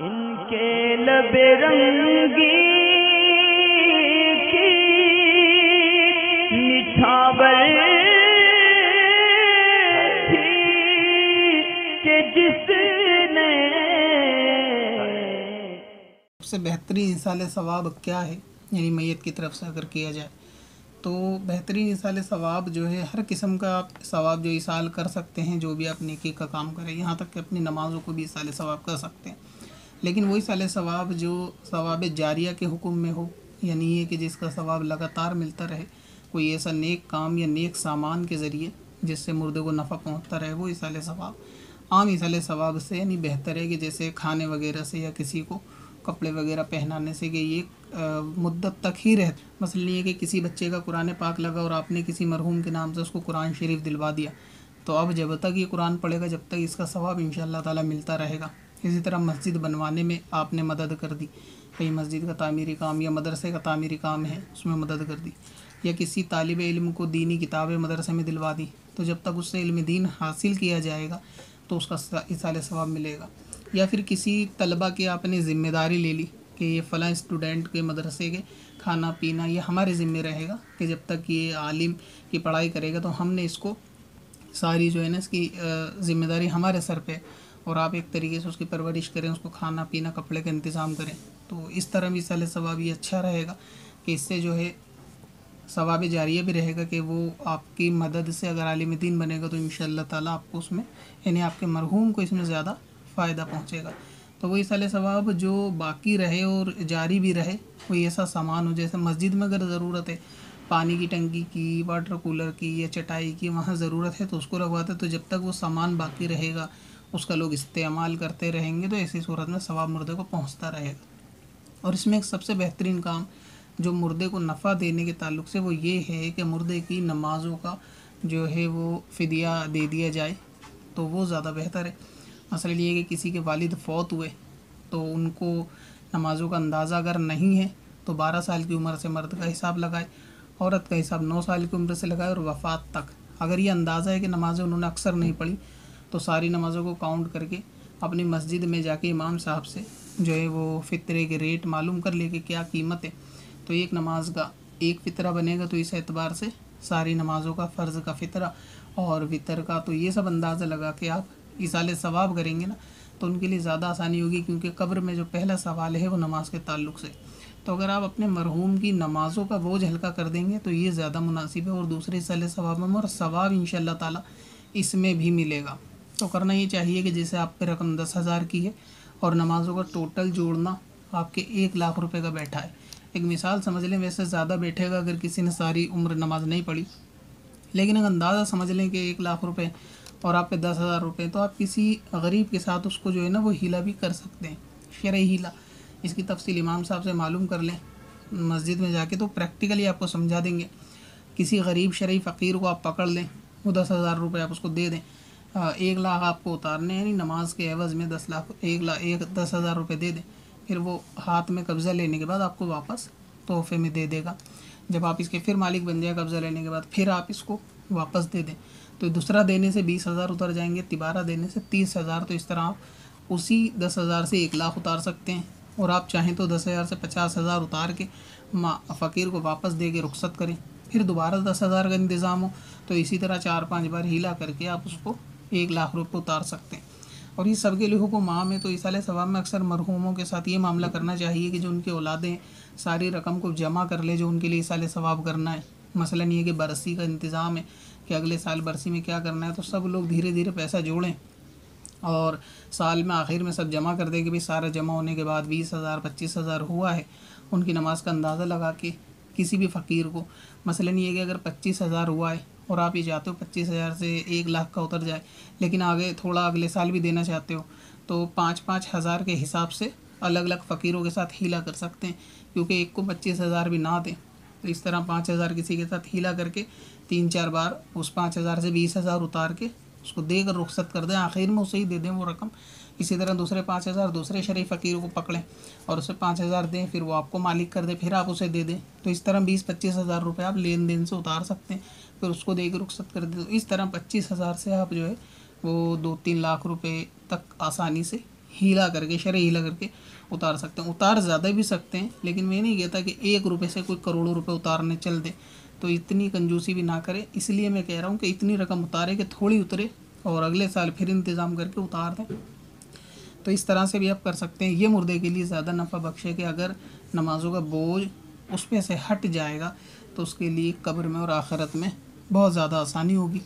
इनके लबे रंगी की कि जिसने सबसे बेहतरीन इसाल सवाब क्या है? यानी मैत की तरफ़ से अगर किया जाए तो बेहतरीन इसाल सवाब जो है, हर किस्म का आप सवाब जो इसाल कर सकते हैं, जो भी आप नेकी का काम करें, यहाँ तक कि अपनी नमाज़ों को भी इसाल सवाब कर सकते हैं। लेकिन वही साल सवाब जो सवाब जारिया के हुक्म में हो, यानी ये कि जिसका सवाब लगातार मिलता रहे, कोई ऐसा नेक काम या नेक सामान के ज़रिए जिससे मुर्दे को नफ़ा पहुँचता रहे वो इसाल सवाब। आम इसाल सवाब से, यानी बेहतर है कि जैसे खाने वगैरह से या किसी को कपड़े वगैरह पहनाने से कि ये मुद्दत तक ही रह। मसलन ये कि किसी बच्चे का कुरान पाक लगा और आपने किसी मरहूम के नाम से उसको कुरान शरीफ दिलवा दिया तो अब जब तक ये कुरान पढ़ेगा, जब तक इसका सवाब इन ताला मिलता रहेगा। इसी तरह मस्जिद बनवाने में आपने मदद कर दी। कहीं मस्जिद का तामीरी काम या मदरसे का तामीरी काम है, उसमें मदद कर दी। या किसी तालब इल्म को दीनी किताबें मदरसे में दिलवा दी। तो जब तक उससे इल्म दीन हासिल किया जाएगा तो उसका इसाल सवाब मिलेगा। या फिर किसी तलबा की आपने ज़िम्मेदारी ले ली कि ये फ़लाँ स्टूडेंट के मदरसे के खाना, पीना, ये हमारे ज़िम्मे रहेगा कि जब तक ये आलिम की पढ़ाई करेगा तो हमने इसको सारी जो है ना इसकी ज़िम्मेदारी हमारे सर पे और आप एक तरीके से उसकी परवरिश करें, उसको खाना पीना, कपड़े का इंतज़ाम करें तो इस तरह भी साल सवाब ये अच्छा रहेगा कि इससे जो है सवाब जारिया भी रहेगा कि वो आपकी मदद से अगर आलिम दीन बनेगा तो इन ताला आपको उसमें, यानी आपके मरहूम को इसमें ज़्यादा फ़ायदा पहुँचेगा। तो वही साल सवाब जो बाकी रहे और जारी भी रहे, कोई ऐसा सामान हो, जैसे मस्जिद में अगर ज़रूरत है, पानी की टंकी की, वाटर कूलर की या चटाई की, वहाँ ज़रूरत है तो उसको लगवाते तो जब तक वो सामान बाकी रहेगा उसका लोग इस्तेमाल करते रहेंगे तो ऐसी सूरत में सवाब मुर्दे को पहुँचता रहेगा। और इसमें एक सबसे बेहतरीन काम जो मुर्दे को नफ़ा देने के ताल्लुक से वो ये है कि मुर्दे की नमाज़ों का जो है वो फ़िदिया दे दिया जाए तो वो ज़्यादा बेहतर है। मसला ये कि किसी के वालिद फ़ौत हुए तो उनको नमाज़ों का अंदाज़ा अगर नहीं है तो बारह साल की उम्र से मर्द का हिसाब लगाए, औरत का हिसाब नौ साल की उम्र से लगाए और वफ़ात तक। अगर ये अंदाज़ा है कि नमाज़ें उन्होंने अक्सर नहीं पढ़ी तो सारी नमाज़ों को काउंट करके अपनी मस्जिद में जाके इमाम साहब से जो है वो फ़ितरे के रेट मालूम कर ले कि क्या कीमत है। तो एक नमाज़ का एक फ़ितरा बनेगा तो इस एतबार से सारी नमाज़ों का फ़र्ज़ का फ़ितरा और वितर का। तो ये सब अंदाज़ा लगा के आप इसाल सवाब करेंगे ना तो उनके लिए ज़्यादा आसानी होगी क्योंकि कब्र में जो पहला सवाल है वो नमाज़ के ताल्लुक से। तो अगर आप अपने मरहूम की नमाज़ों का बोझ हल्का कर देंगे तो ये ज़्यादा मुनासिब है और दूसरे इसाल सवाब में और सवाब इन ताला इसमें भी मिलेगा। तो करना ये चाहिए कि जैसे आप पे रकम दस हज़ार की है और नमाज़ों का टोटल जोड़ना आपके एक लाख रुपए का बैठा है। एक मिसाल समझ लें, वैसे ज़्यादा बैठेगा अगर किसी ने सारी उम्र नमाज़ नहीं पढ़ी। लेकिन अगर अंदाज़ा समझ लें कि एक लाख रुपये और आप पे दस हज़ार रुपये तो आप किसी गरीब के साथ उसको जो है ना, वो हीला भी कर सकते हैं, शर हीला। इसकी तफसील इमाम साहब से मालूम कर लें, मस्जिद में जाके तो प्रैक्टिकली आपको समझा देंगे। किसी गरीब शरय फ़कीर को आप पकड़ लें, वो दस हज़ार रुपये आप उसको दे दें। एक लाख आपको उतारने यानी नमाज़ के एवज़ में दस लाख, एक लाख एक दस हज़ार रुपये दे दें। फिर वो हाथ में कब्ज़ा लेने के बाद आपको वापस तोहफे में दे देगा। जब आप इसके फिर मालिक बन जाए कब्ज़ा लेने के बाद, फिर आप इसको वापस दे दें। तो दूसरा देने से बीस हज़ार उतर जाएँगे, तिबारा देने से तीस हज़ार। तो इस तरह आप उसी दस हज़ार से एक लाख उतार सकते हैं। और आप चाहें तो दस हज़ार से पचास हज़ार उतार के फ़कीर को वापस दे के रुख्सत करें। फिर दोबारा दस हज़ार का इंतज़ाम हो तो इसी तरह चार पाँच बार हीला करके आप उसको एक लाख रुपये उतार सकते हैं। और ये सबके लिए हुक्म आम है तो इस सवाब में अक्सर मरहूमों के साथ ये मामला करना चाहिए कि जो उनके औलादें सारी रकम को जमा कर ले, जो उनके लिए साल सवाब करना है। मसलन ये कि बरसी का इंतज़ाम है कि अगले साल बरसी में क्या करना है तो सब लोग धीरे धीरे पैसा जोड़ें और साल में आखिर में सब जमा कर दें कि भाई सारा जमा होने के बाद बीस हज़ार, पच्चीस हज़ार हुआ है, उनकी नमाज़ का अंदाज़ा लगा के किसी भी फ़कीर को। मसलन ये कि अगर पच्चीस हज़ार हुआ है और आप ये चाहते हो पच्चीस हज़ार से एक लाख का उतर जाए, लेकिन आगे थोड़ा अगले साल भी देना चाहते हो तो पाँच पाँच हज़ार के हिसाब से अलग अलग फ़कीरों के साथ हीला कर सकते हैं, क्योंकि एक को पच्चीस हज़ार भी ना दें। तो इस तरह पाँच हज़ार किसी के साथ हीला करके तीन चार बार उस पाँच हज़ार से बीस हज़ार उतार के उसको देकर रुख्सत कर दें, आखिर में उसे ही दे दें वो रकम। इसी तरह दूसरे पाँच हज़ार दूसरे शरीफ फ़कीर को पकड़ें और उसे पाँच हज़ार दें, फिर वो आपको मालिक कर दे, फिर आप उसे दे दें। तो इस तरह बीस पच्चीस हज़ार रुपये आप लेन देन से उतार सकते हैं। फिर उसको दे कर रुख्सत कर दें। तो इस तरह पच्चीस हज़ार से आप जो है, वो दो तीन लाख रुपये तक आसानी से हीला करके शर हीला करके उतार सकते हैं। उतार ज़्यादा भी सकते हैं, लेकिन मैं नहीं कहता कि एक रुपये से कोई करोड़ों रुपये उतारने चल दे। तो इतनी कंजूसी भी ना करें। इसलिए मैं कह रहा हूँ कि इतनी रकम उतारे कि थोड़ी उतरे और अगले साल फिर इंतज़ाम करके उतार दें। तो इस तरह से भी आप कर सकते हैं। ये मुर्दे के लिए ज़्यादा नफ़ा बख्शे कि अगर नमाज़ों का बोझ उस पर से हट जाएगा तो उसके लिए कब्र में और आखिरत में बहुत ज़्यादा आसानी होगी।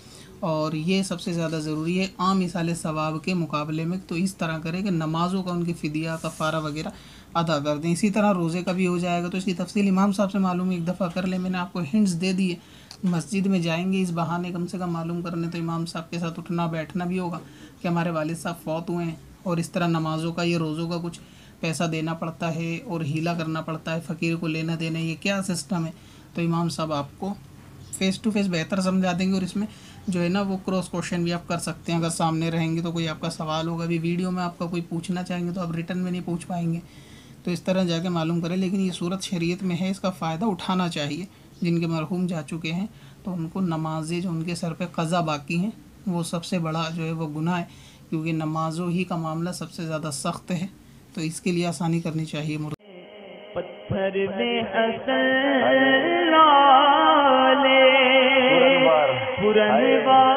और ये सबसे ज़्यादा ज़रूरी है आम मिसाल सवाब के मुकाबले में। तो इस तरह करें कि नमाज़ों का, उनकी फ़िदिया, कफ़ारा वगैरह अदा कर दें। इसी तरह रोज़े का भी हो जाएगा। तो इसकी तफसील इमाम साहब से मालूम एक दफ़ा कर ले, मैंने आपको हिंट्स दे दिए मस्जिद में जाएँगे इस बहाने कम से कम मालूम करने तो इमाम साहब के साथ उठना, बैठना भी होगा कि हमारे वालद साहब फौत हुए हैं। और इस तरह नमाज़ों का ये रोज़ों का कुछ पैसा देना पड़ता है और हीला करना पड़ता है, फ़कीर को लेना देना, ये क्या सिस्टम है? तो इमाम साहब आपको फ़ेस टू फेस बेहतर समझा देंगे और इसमें जो है ना वो क्रॉस क्वेश्चन भी आप कर सकते हैं। अगर सामने रहेंगे तो कोई आपका सवाल होगा, अभी वीडियो में आपका कोई पूछना चाहेंगे तो आप रिटर्न में नहीं पूछ पाएँगे। तो इस तरह जाके मालूम करें, लेकिन ये सूरत शरीयत में है, इसका फ़ायदा उठाना चाहिए, जिनके मरहूम जा चुके हैं। तो उनको नमाजें जो उनके सर पे कज़ा बाकी हैं, वो सबसे बड़ा जो है वो गुनाह है। क्योंकि नमाजों ही का मामला सबसे ज़्यादा सख्त है तो इसके लिए आसानी करनी चाहिए मुर्दा। पत्थर में असल पुरनवार।